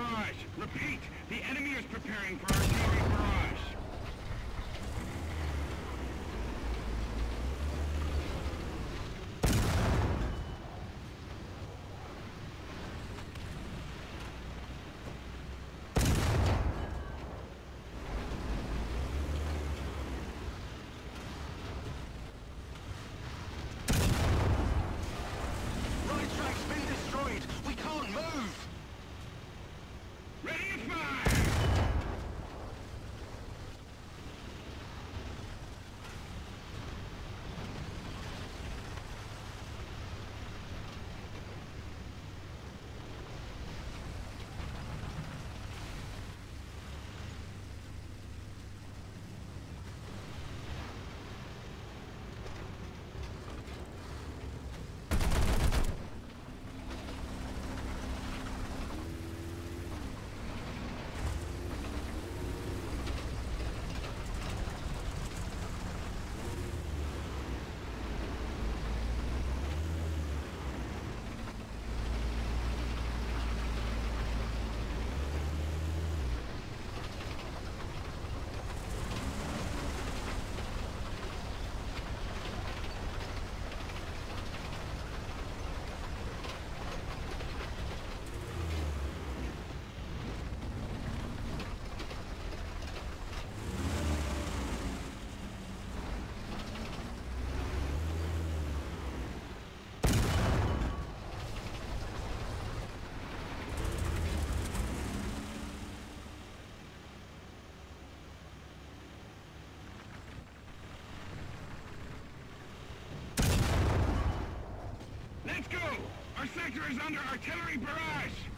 barrage. Repeat, the enemy is preparing for artillery sector is under artillery barrage!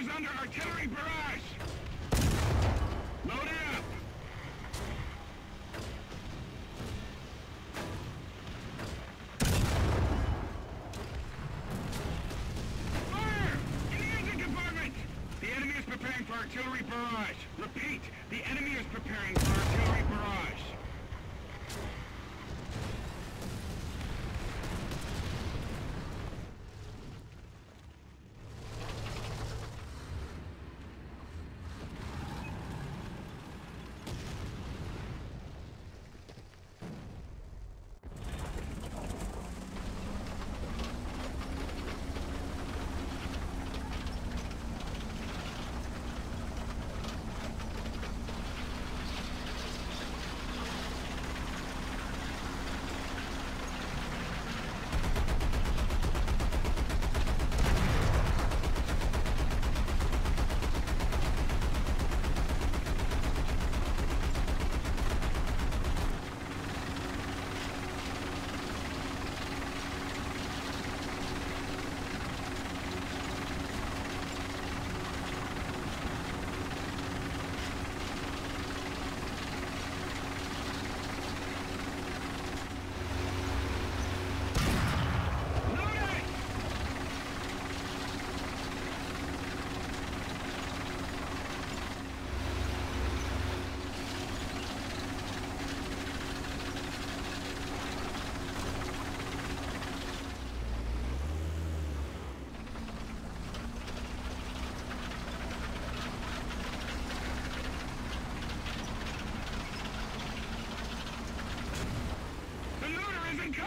Is under artillery barrage! Load it up!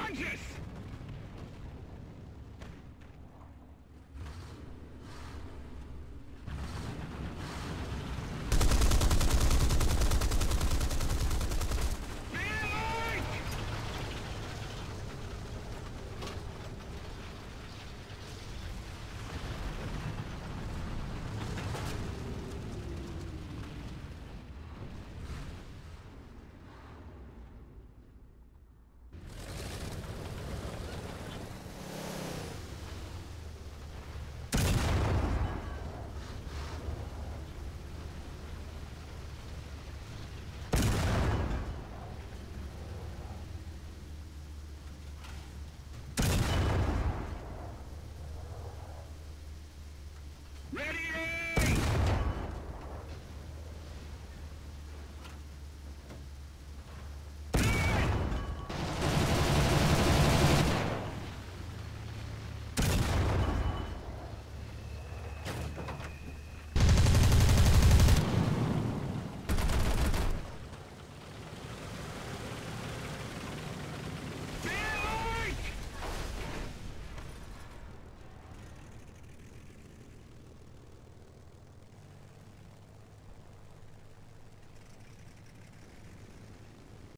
unconscious!